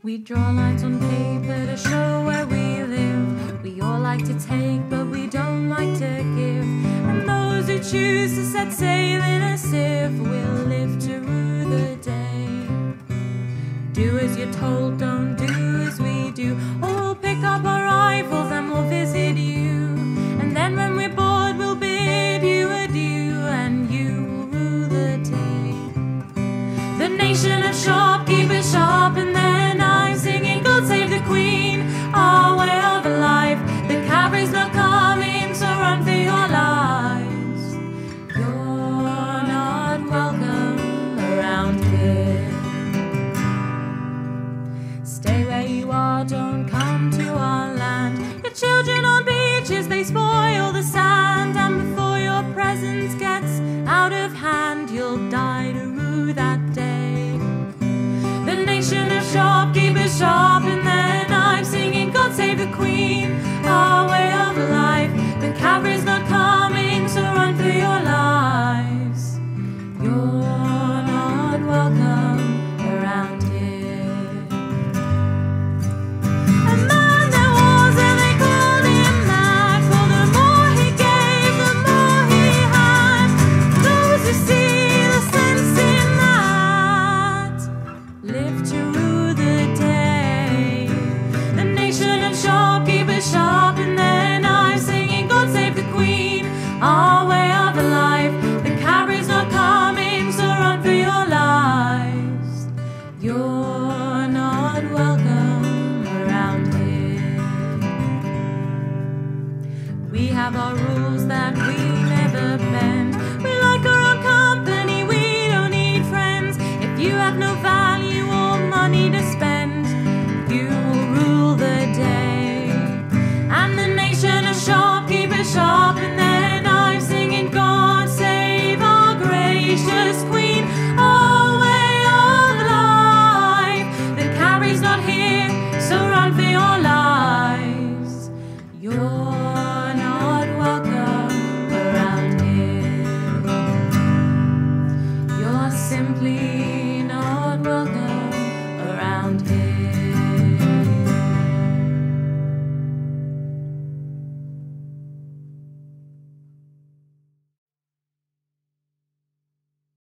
We draw lines on paper to show where we live. We all like to take, but we don't like to give. And those who choose to set sail in a sieve will live to rue the day. Do as you're told, Children on beaches, they spoil the sand, and before your presence gets out of hand, you'll die to rue that day. The nation of shopkeepers, shop. We have our rules that we never bend. complete.